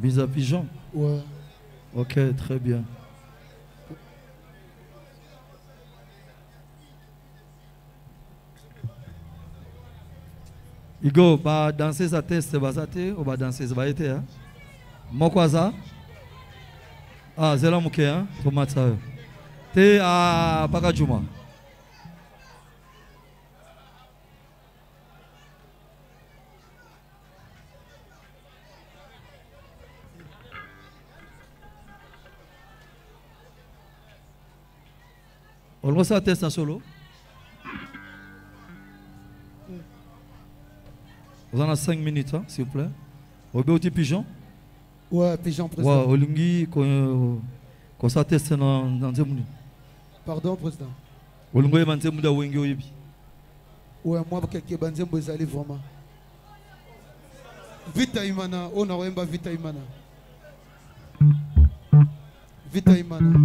Visa Pigeon Ouais. Ok, très bien. Igo, ba danser sa teste baza te o ba danser ba ete hein? Moko aza? Ah, zela muke hein? Tomata yo. Te a baka On sa teste en solo. Vous en avez 5 minutes, hein, s'il vous plaît. Au petit pigeon? Ouais, pigeon Ouais, président. au lungi, qu'on sa teste dans dans. Pardon, président. Au lungi, man, c'est monde à wengi oyebi. Ouais, moi, quelqu'un banzembo ezali vraiment. Vita imana, on a wemba vita imana. Vita imana.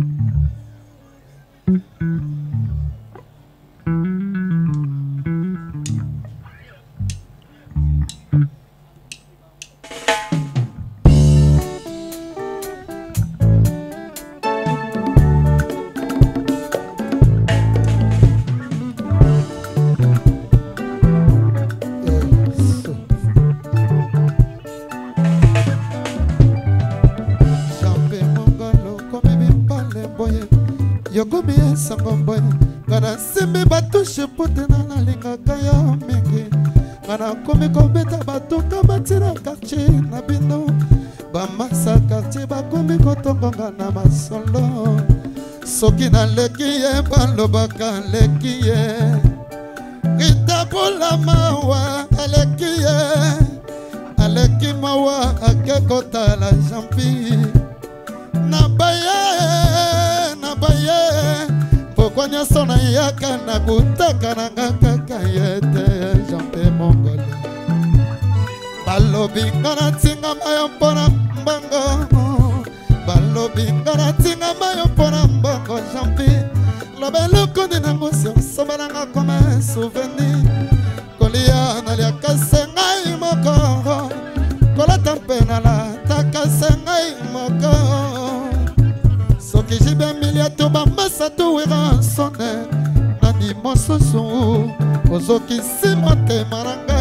Soki naleki ye balobaka leki ye. Ritabola mawa aleki ye. Aleki mawa ake kotala jampi na baye na baye pokwa nyonso nayaka nakutaka nanga kaka ye te jampe mongole balobi nga natingama yo mpona mbongo balobi nga natingama yo mpona mbongo jampi loba eloko ndi nango sosobananga koma souvenir. Kolia naliaka se ngai moko kolata mpe nalataka se ngai moko soki jibe milia to bamasa to wera sone nani mosusu ozokisi motema na ngai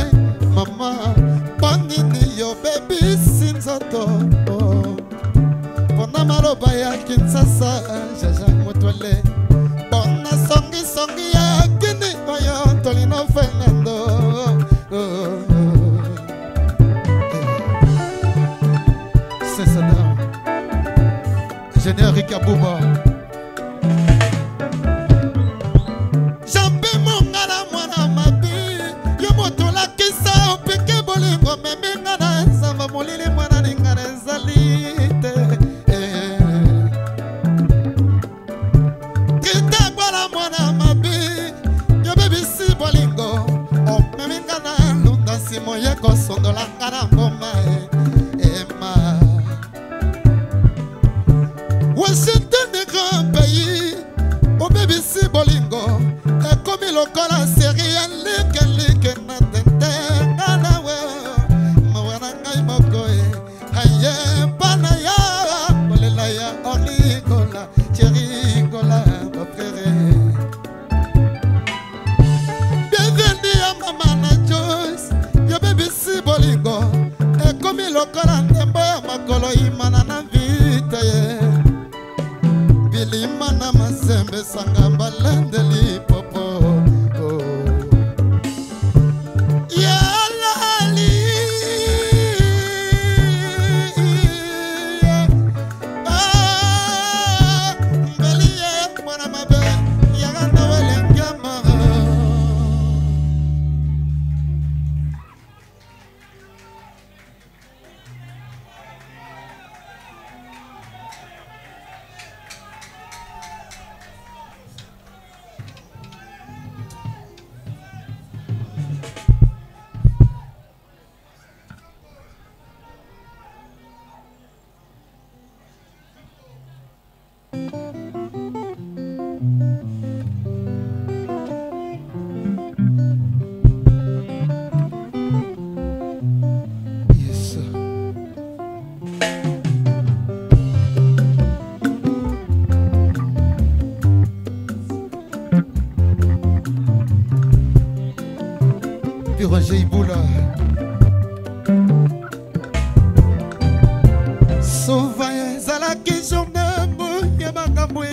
ezalaki journée ya makambo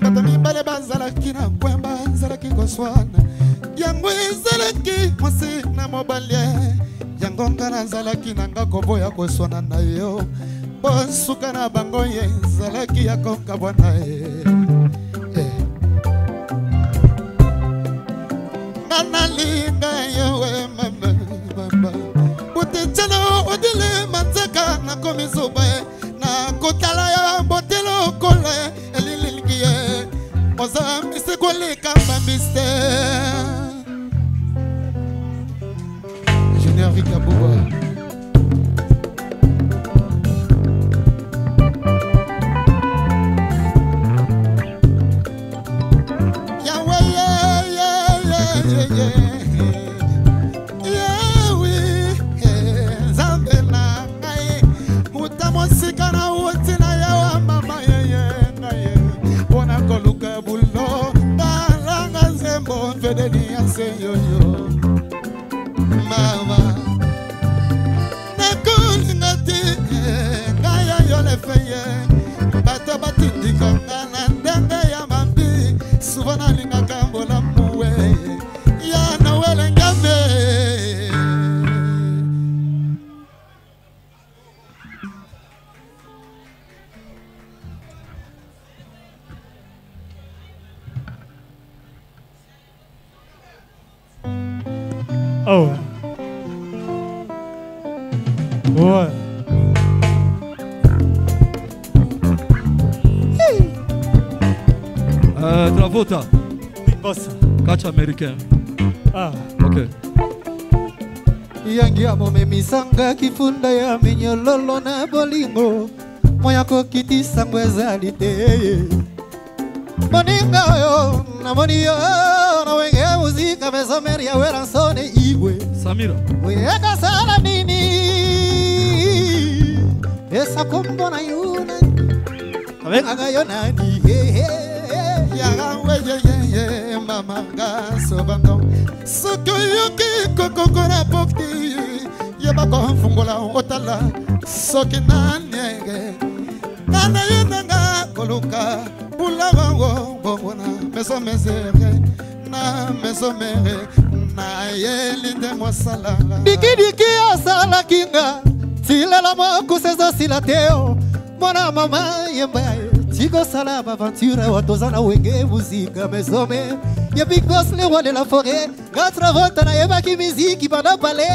bato mibale bazalaki na kwemba nzalaki koswana. Yango ezalaki mwasi na mobali. Yango nga nazalaki na nga koboya koswana na yo. Mpo suka na bango ye ezalaki ya kokabwana ye. Eh. nga nalinga yo we mama mama butecelo odile manzaka nakomi zuba ye kotala yo botela okola elilingi ye. Oza misi koleka bambise générique abouba Senhor. Américain. Ah. Ok. yangi amo me misanga kifunda ya minyololo na bolingo moya kiti ezali te moninga oyo namoni yo na wenge muzika mesomeri ya wera nsone igwe Samira. oyekasala nini esakombo na yo nani abengaka yo nani yaga weyeyeye mamanga sobando soki oyoki kokoko na pokti yebaka mfungola otala. Soki naniege ngana ye nanga koluka bula bango bongona meso mesere na meso mere nayeli nde mosalanga dikidiki asalaki nga tilela mokusa ezosila te o mwana mama yemba ye tikosala baventure wa toza na wenge muzika mesome ya big bos le roi de la forêt gatravota nayebaki miziki banda bale.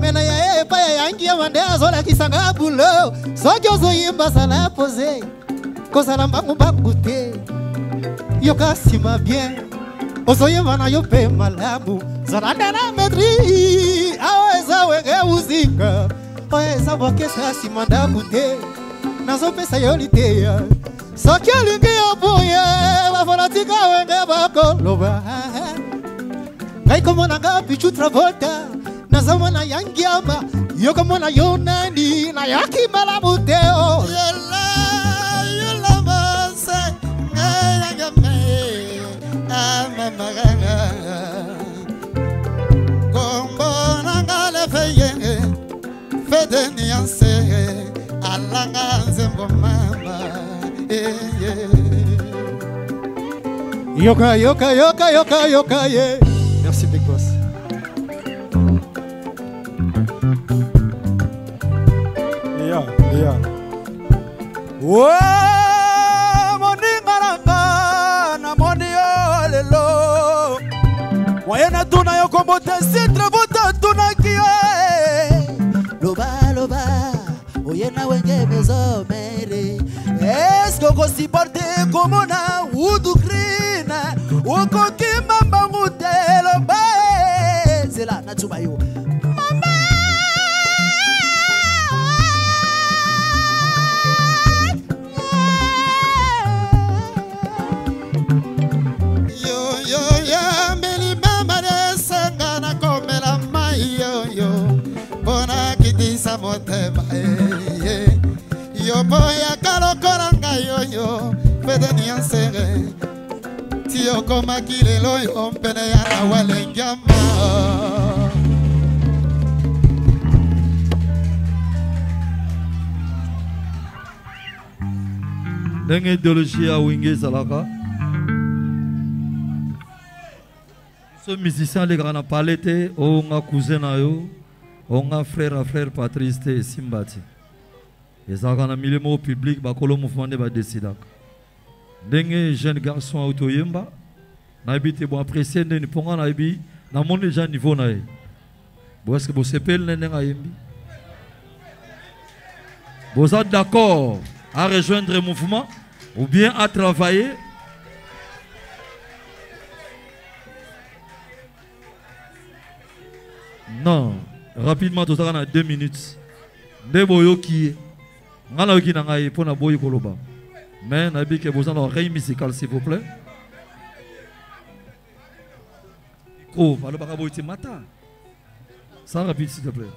Mena ya ye epai ya yangi ya mande azolakisanga bulo soki ozoyimba sala pose. Kozala mbangumbangu te. Yoka nsima bien ozoyemba na yo mpe malamu. Zala nde na metri awa eza wenge muzika. Oyo eza bokesa ya nsima ndambu te. Nazopesa yo liteya soki olingi yo boye bafona tika wenge bakoloba. Ngai komonanga pichu travolta nazomona yangiama yo komona yo nani nayoki malamu te o yela yela mase ngayagame amamaganga kombonanga lefeye fedenianse alanga nzembo eye yoka yoka yoka yoka yoka ye merci big boss. Yeah, yeah. We moninga nanga namoni yo lelo wayena tuna yo kombo te sitre buta fosse como não? soki okomaki lelo yo mpene ya nawalengama ndenge idéologie ya winge ezalaka. Biso musicien alekaka na pale te oonga cousin na yo onga frère a frère patrice te esimba te ezalaka na milie moko publike bakolo mouvement nde badesidaka ndenge jeune garçon auti oyemba nayebi te boapprécie ndeni mpo nga nayebi namoni deja niveau na ye. Bo estce bosepeli nde ndenge ayembi? Boza d'accord à rejoindre le mouvement ou bien à travailler? Non rapidement tozalaka na 2 minutes. Nde boyoki ye. Nga nayoki na ngai mpo na boyi koloba mais nayebi ke boza na oreille musicale s'il vous plaît. Micro balobaka boyi te mata sans rapide s'il te plaît.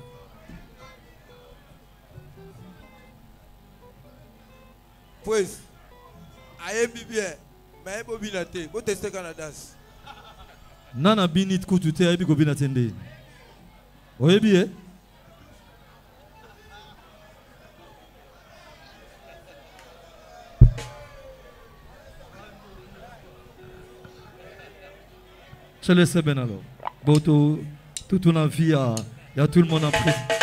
Pues ayembi bien. Me ayebi obina te boteste kaka na danse. Nana bini kutu te ayebi kobina te nde oyebi ye Je laisse bien alors. Bon, tout, toute une vie, il y a, il y a tout le monde en prison.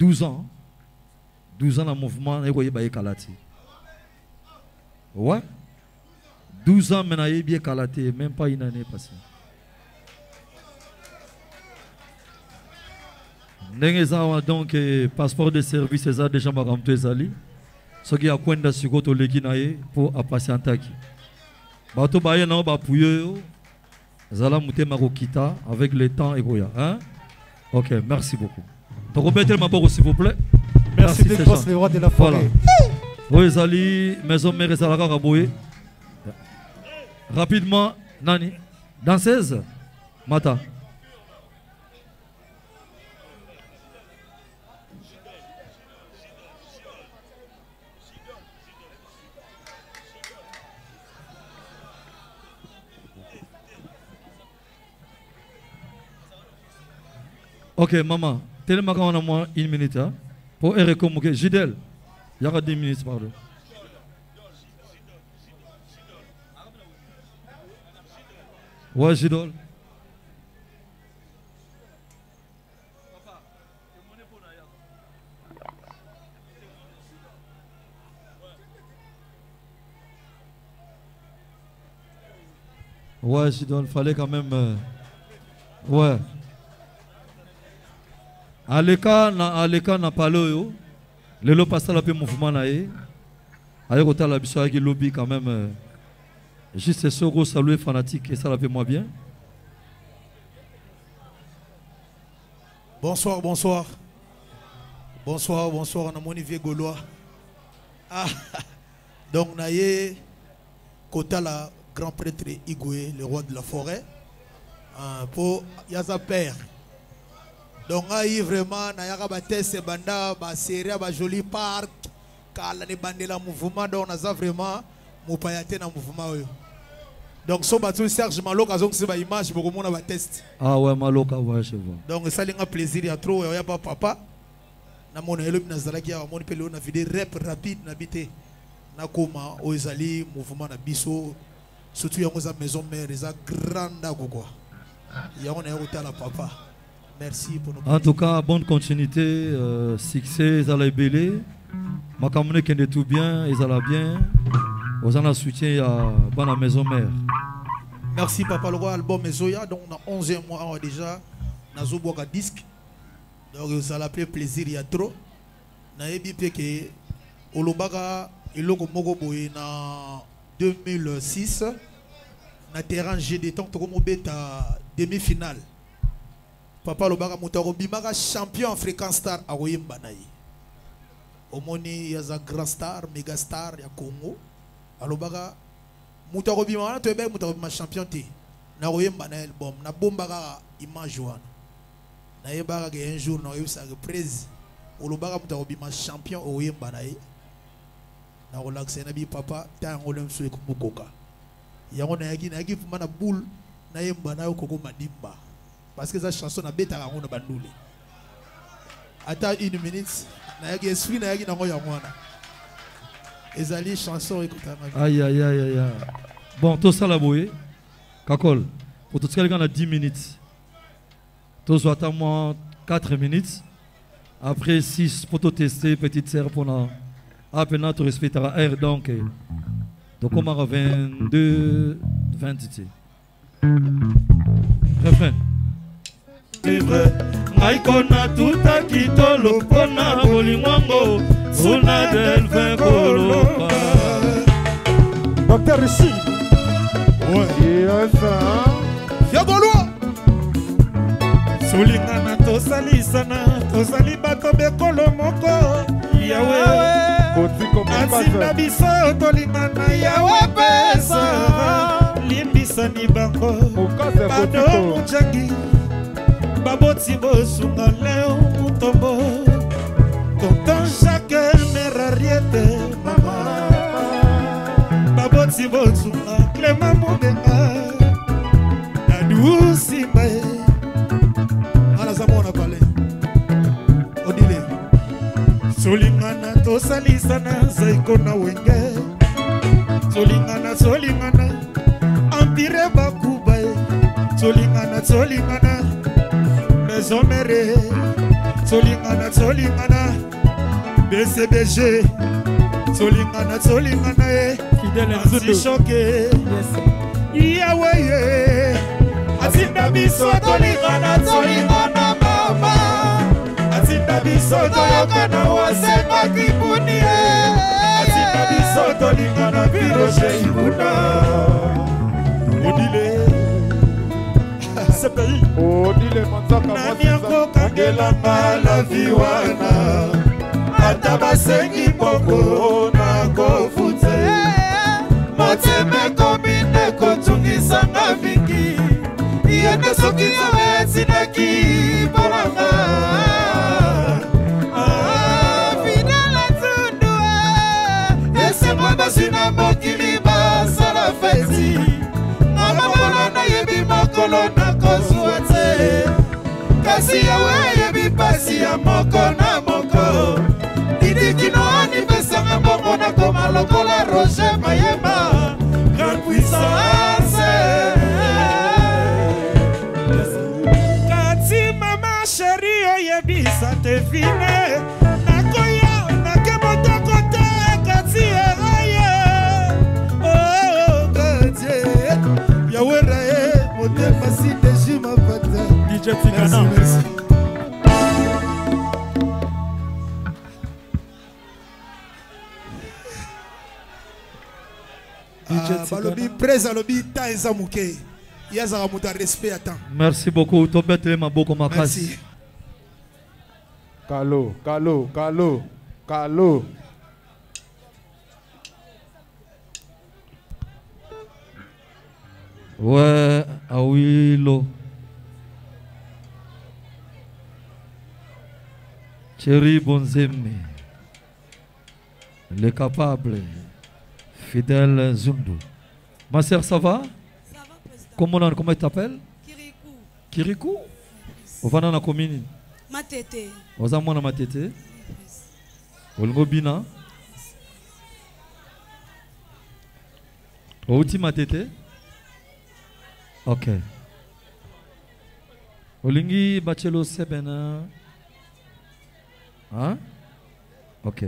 12 ans. 12 ans na mouvement naye koyeba ye kala te ouais. 12 ans me nayebi ye kala te même pas une année passé ndenge eza awa donc eh, passeport de service eza déjà makambo to ezali soki akwenda sikoyo toleki na ye mpo apatientaki bato baye nao bapuye oyo zala motema kokita avec le temps ekoya hein? ok merci beaucoup tokobetel maboko s'il vous plaît. Merci grâce, le roi de la Voilà. forêt. oyo ezali maison mare ezala kaka boye rapidement nani. Danseuse mata. Ok mama telemaka wana mwa une minute hein? po ere komuke jidel yaka 10 minutes pardon ouais jidol Ouais, Jidol, fallait quand même. euh, Ouais. Aleka na aleka na pale oyo lelo pasala mpe mouvement na ye aye kotala biso ayaki lobi quand même euh, juste soki osalue fanatique esala mpe mwa bien Bonsoir, bonsoir. Bonsoir, bonsoir. On a mon Vieux Gaulois. Ah, donc naye kotala grand prêtre igwe le roi de la forêt euh, mpo yaza père donc ngai vraiment nayaka batese banda baserie bajoli park. Kala nebandela mouvement donc naza vraiment mopaya te na mouvement oyo. Donc so bato serge maloka azongisi baimage bokomona bateste Ah ouais, Maloka, ouais, je vois. donc esali nga plaisir ya trop oya pa papa. Namona elobi nazalaki awa moni mpe lelo na vide rep rapide na bi te nakóma oyo ezali mouvement na biso. Surtout yango eza maison mare eza grand ndako kua yango naye kotala papa merci pour nos En tout cas, bonne continuité, euh, succès, ils allaient belé. Ma commune qui est tout bien, ils allaient bien. Vous en soutien à la maison mère. merci papa lokwa album ezoya donc na 11e mois awa déjà nazobwaka disque donc ezala mpe plaisir ya trop nayebi mpe ke olobaka eloko moko boye na 2006 na terrain gd ntango tokomobeta demi-finale papa alobaka moto akobimaka champion african star akoyemba na ye omoni yaza grand star méga star ya congo. Alobaka moto akobima wana toyebaki moto akobima champion te nakoyemba na album nabombaka image wana. Nayebaka ke un jour nakoyebisaka prese olobaka moto akobima champion okoyemba na ye nakolakisa na bi papa ta yango le mosusu ekomokoka yango nayaki nayaki mfuma na boule nayemba na yo madimba parce que eza chanson nabetaka yango na bandule ata une minute nayaki esprit nayaki nango yango wana ezali chanson aïe, aïe. aïe. Bon, tout ça là, boye. Kakol, pour tout ce qu'on a 10 minutes. Tout ça, attends moi 4 minutes. Après 6, pour tout tester, petite sœur, pour na. Après, là, tu respecteras R, donc. eh. Donc, on a 22, 20, tu Refrain. vivre ngai kona tutaki tolo mpona bolingwango suna delvin koloba. Docteur ici yagolwa solingana tosalisana tozali bato bekolo moko. Yawenasimba biso tolingana yawe pesa. Limbisani bango. Badomunjangi baboti bosunga leo mutombo. Tonton jacke merariete mama. Baboti bosunga clema mobenga nadusimba ye nga naza mwana pale. Odile. Tolingana tosalisana zaiko na wenge. Tolingana tolingana empire bakuba. Ye tolingana tolingana maison mere tolingana tolingana bcbg tolingana tolingana ye antishoke yawe ye atinda biso tolingana tolingana mama. Atinda biso toyokana wasengaki buni ye atinda biso tolingana biroge ibuna akokangelanga la vi wana ata basengi mbongo nakofute motema ekomi nde kotungisanga mingi yende soki nzambe etinaki mponanga fidele tundu esemwa basi na mokili basala feti. Amamona nayebi mokolo nakozwa te kasi yawe ayebi pasi ya moko na moko. Didikino anipesanga mbongo nakoma lokola roger mayemba. Grande puissance. Kati mama sheri oyebisa te fine nakoya Merci beaucoup. merci beaucoup tobetele maboko makasi. Kalo kalo awilo chéri ah le capable zundu. Ma sœur, ça va? Ça va, président Comment, tu t'appelles Kirikou. Kirikou? Ovana na commune. Matete. Oza mwana matete. Olingo bina. Outi matete. Ok. Olingi bachelo sebena. Hein? Ok.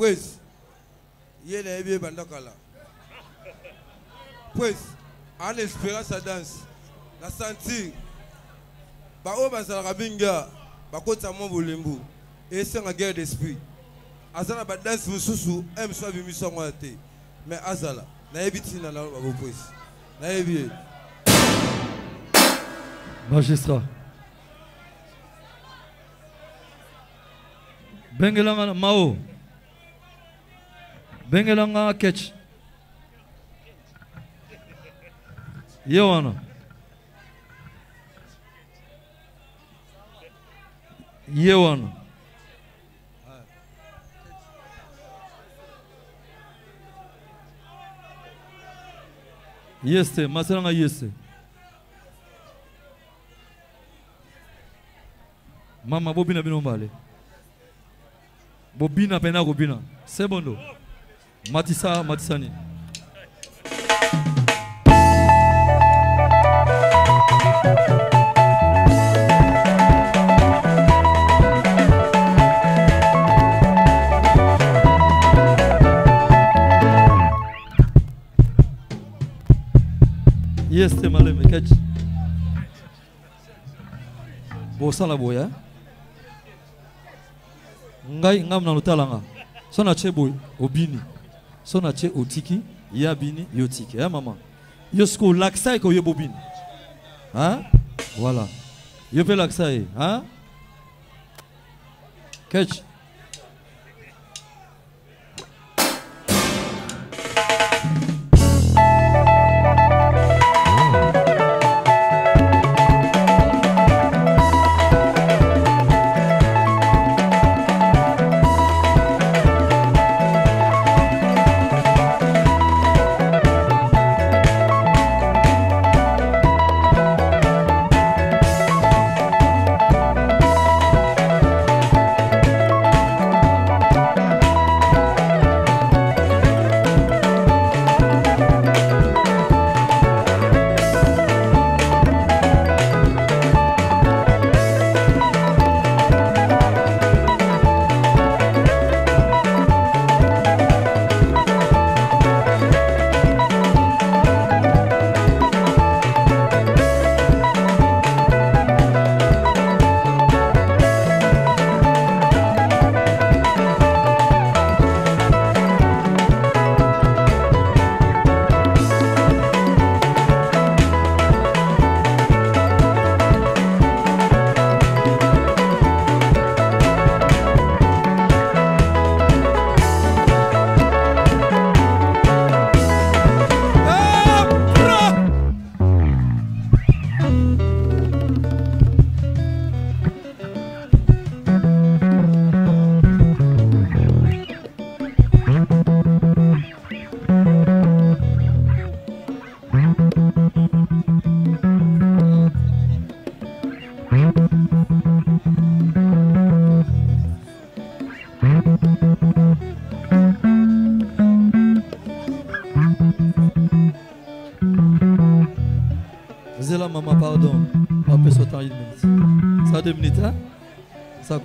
Praise. Ye na yebi banda kala. Praise. En espérance à danse. Na sentir. Ba o bazalaka binga bakota mo bolembu. esenga guerre d'esprit aza na badanse mosusu e mosusu abimisi yango ya te mais azala nayebi ntina na babokwesi nayebi ye magistrat bengelanga na mao bengelanga ketch ye wana. Ye wana. Yes te maselanga yes te mama bobina bino mbale. Bobina pena kobina. Sebondo Matissa, Matissa yes yeste maleme kati bosala boya ngai ngai mna lotala nga. So na tie boye obini. So na tie otiki ye abini yo tiki. Ya mama? Yo siko olakisa ye ke oyeba obini hein? voilà. Yo mpe ye hein? kech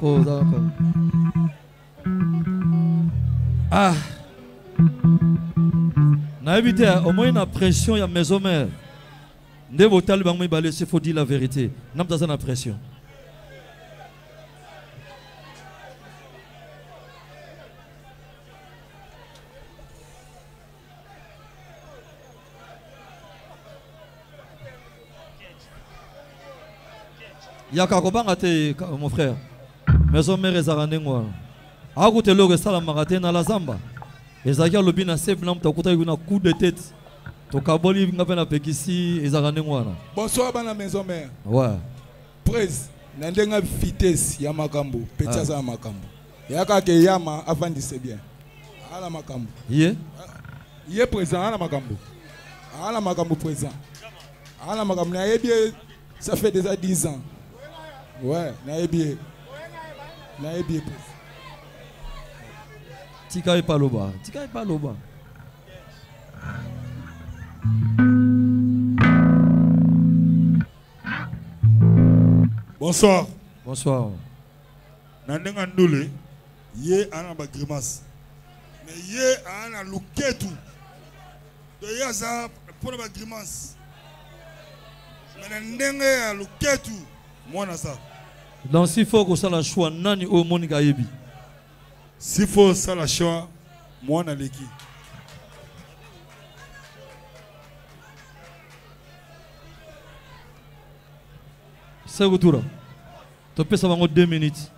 Cause. Ah. nayebi te omoi na pression ya maison mare nde botali bango mibale se faut dire la vérité na moto aza na pression te mon frère mare ezalaka ndenge wana akuta eloko esalamaka te na la zamba. Ezalaki alobi na na moto akutaki na coup de tête. Tokaboli nga mpe napekisi ezalaka ndenge wana bonsoir bana maison mare ouais. prise na ndenge vitesse ya makambo. Peti Ah. aza na makambo eya kaka eyama avandise bien. Aa na makambo. Ye? Ye président aa na makambo. Aa na makambo président aa na makambo. Nayebi ça fait déjà 10 ans. Ouais nayebi. ye nayebi ye président tika ye mpe aloba tika ye mpe aloba bonsoir. Bonsoir. Na ndenge ya ndule ye aa na bagrimace mais ye aa na luketu. To ye aza mpo na bagrimace me na ndenge ya luketu mwana sa donc s'il faut kosala choix nani oyo monika ayebi sifo osala choix mwana leki sekutura topesa bango 2 minutes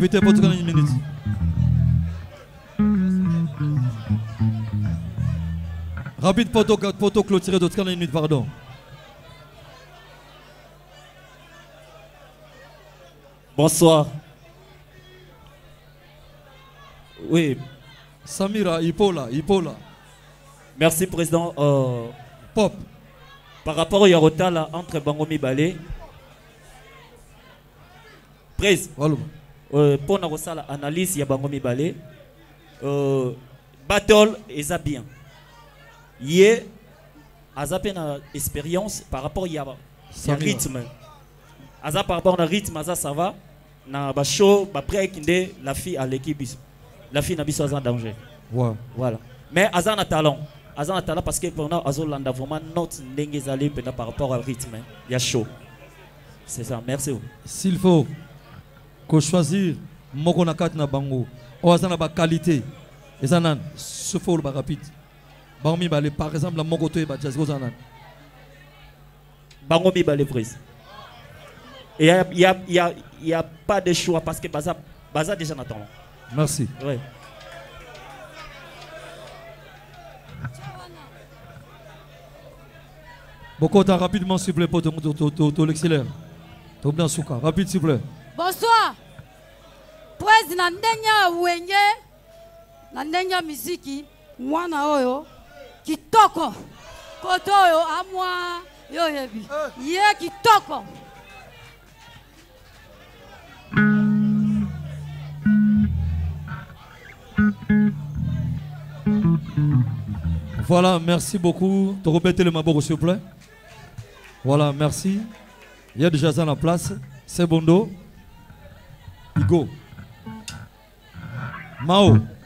rapide po tukana une minute rapide clôturer to tukana une minute pardon Bonsoir. Oui. Samira, Ipola, Ipola. Merci, Président. Euh, Pop. Par rapport au Yarota là, entre Bango Mibale, Prés, euh, pour nous la analyse ya Bango Mibale, euh, battle est bien. Yé, aza pe na expérience par rapport ya, ya rythme. Aza par rapport na rythme, aza ça va. Na ba show, ba break nde la fille à l'équipe. La fille na biso aza danger. Ouais. Voilà. Mais aza na talent. aza na tala parce que pendant azolanda vraiment note ndenge ezali mpena par rapport au rythme ya show c'est ça merci s'il faut kochoisir moko na kati na bango oyo aza na baqualité eza nani sofo oloba rapide bango mibale par exemple moko toyeba jazz oza nani bango mibale prise et y a, y, a, y, a, y a pas de choix parce que baza, baza déjà na temps merci ouais. bokota rapidement s'il vous plaît po tolexilere tobina suka rapide s'il vous plaît bonsoir prese na ndenge ya miziki mwana kitoko koto oyo amwa ye kitoko Voilà, merci beaucoup. Te répétez le maboko, s'il vous plaît. Voilà, merci. Il y a déjà ça en place. C'est Bondo. Go. Mau.